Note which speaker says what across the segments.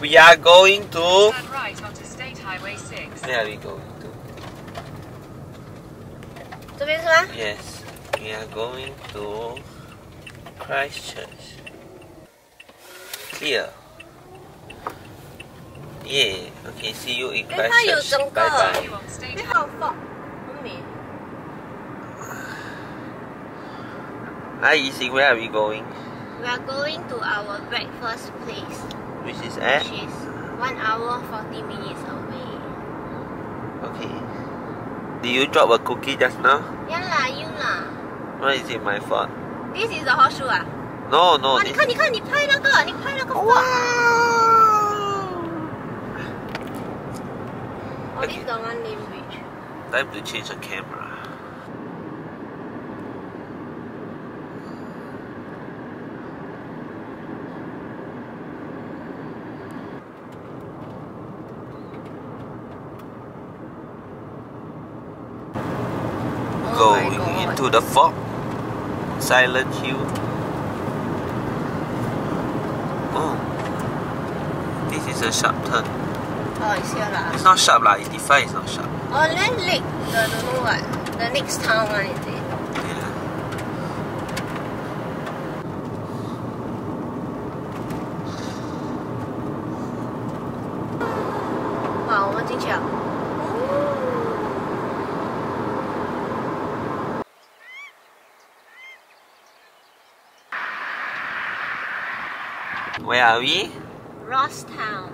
Speaker 1: We are going to.
Speaker 2: Turn
Speaker 1: Where are we going to?
Speaker 3: To this one?
Speaker 1: Yes. We are going to Christchurch. Clear. Yeah. Okay, see you in Christchurch. Bye bye. Hi, Easy, where are we going?
Speaker 3: We are going to our breakfast place,
Speaker 1: Which is at?
Speaker 3: which is one hour forty minutes away.
Speaker 1: Okay. Did you drop a cookie just now?
Speaker 3: Yeah lah, you lah.
Speaker 1: Why is it my fault?
Speaker 3: This is the horseshoe 啊？
Speaker 1: No, no.
Speaker 3: 哇，你
Speaker 1: this-
Speaker 3: 看，你看，你拍那个，你拍那个
Speaker 1: Wow.
Speaker 3: frog。Oh, this is the one named Bridge.
Speaker 1: Time to change the camera. Going
Speaker 3: my God.
Speaker 1: into the fog. Silent Hill. Oh. This is a sharp turn.
Speaker 3: Oh, it's here lah.
Speaker 1: It's not sharp lah, it's defined, it's not sharp.
Speaker 3: Oh, then Lake, the don't know what, the next town one is
Speaker 1: Where are we?
Speaker 3: Ross Town.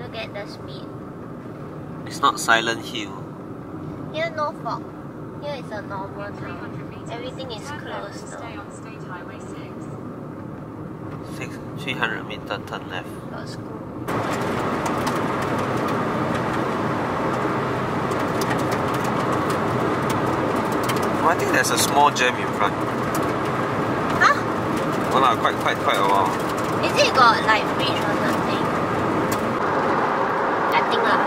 Speaker 3: Look at the speed.
Speaker 1: It's not Silent Hill.
Speaker 3: Here no fog. Here is a normal town. Everything is closed
Speaker 2: to
Speaker 3: though.
Speaker 2: stay on State Highway 6.
Speaker 1: 300 meter turn left.
Speaker 3: Got school.
Speaker 1: Oh, I think there's a small jam in front. Oh, no, quite, quite, quite a while.
Speaker 3: Is it got like bridge or something? I think lah.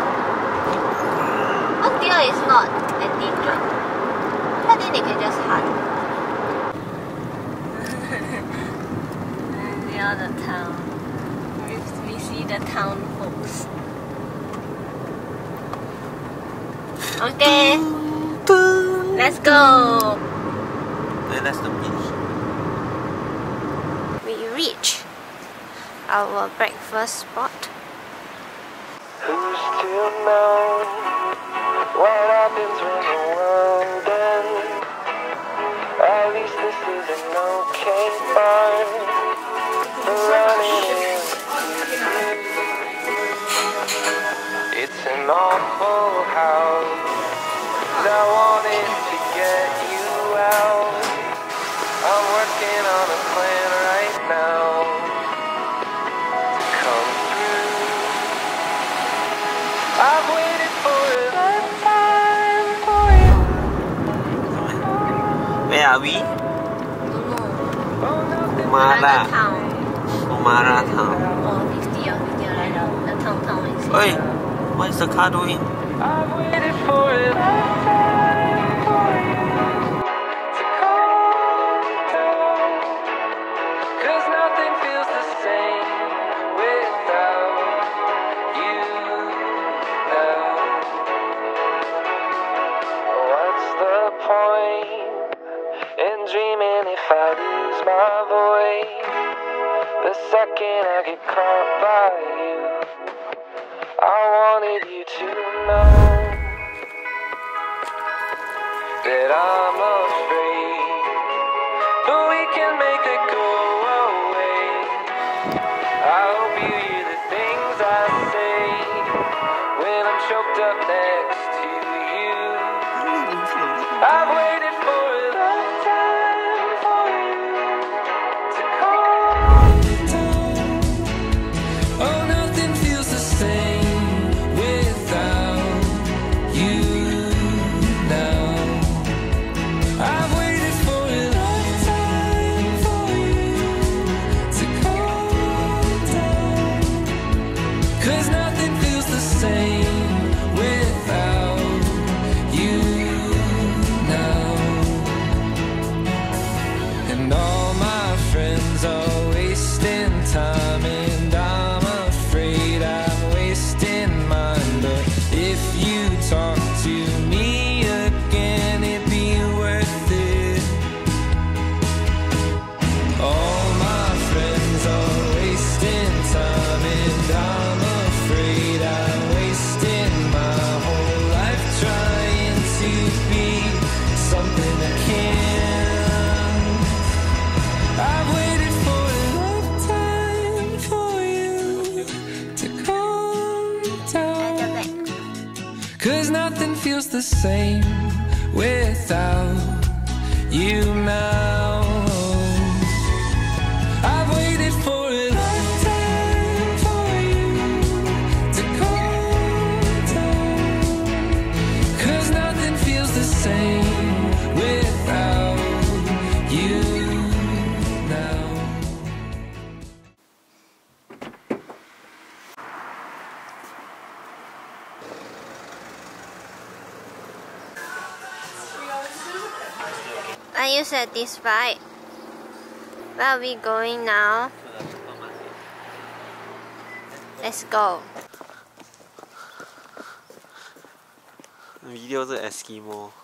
Speaker 3: Oh dear, it's not endangered. I think they can just hunt. Near the town. We, we see the town folks. Okay, let's go.
Speaker 1: Then that's the beach.
Speaker 3: Reach our breakfast spot.
Speaker 4: Who's to know what happens when the world ends? At least this is an okay It's an awful house.
Speaker 3: Town.
Speaker 1: Town.
Speaker 3: Is here.
Speaker 1: Oi, what is the car doing?
Speaker 4: In dreaming if I lose my voice? The second I get caught by you. I wanted you to know that I'm afraid, but we can make it go away. I hope you hear the things I say when I'm choked up next to you. I've the same without you now.
Speaker 3: Are you satisfied? Where are we going now? Let's go.
Speaker 5: Video 是 Eskimo。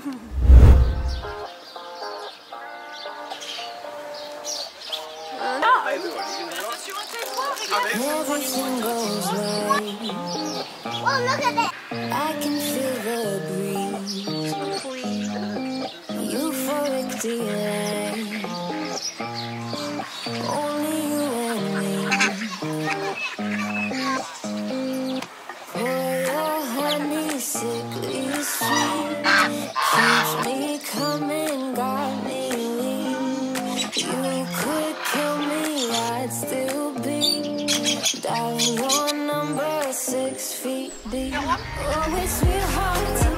Speaker 3: Oh. look at that.
Speaker 1: I can feel. Dial your number six feet deep. Oh, it's Always sweethearts.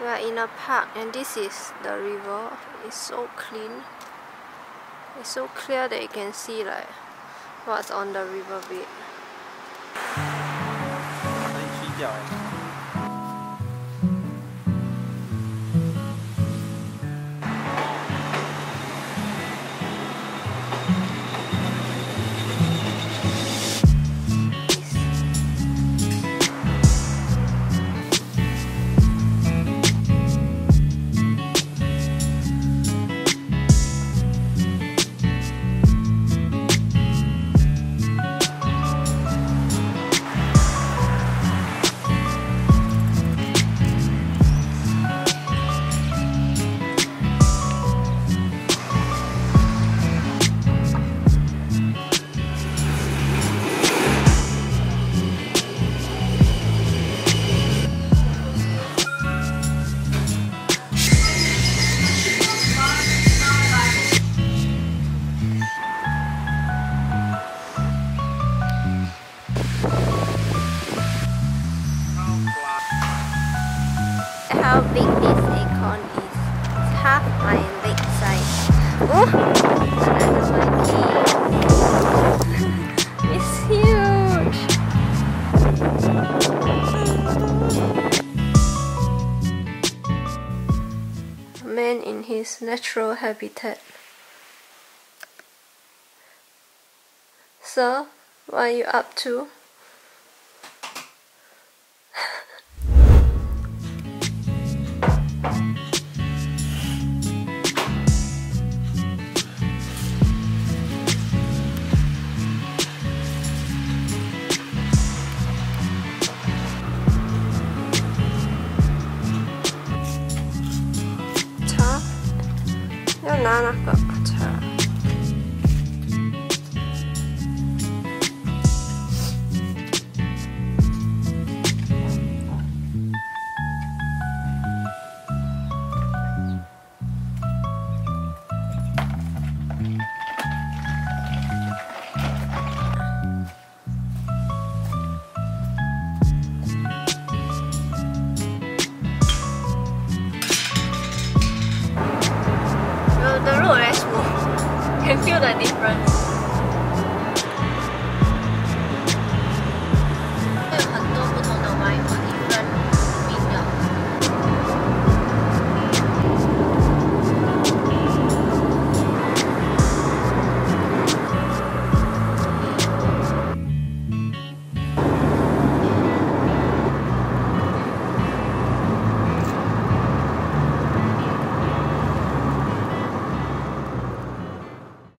Speaker 6: We are in a park and this is the river. It's so clean. It's so clear that you can see like what's on the river man in his natural habitat. Sir, what are you up to?